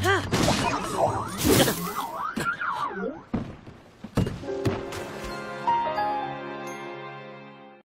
Huh.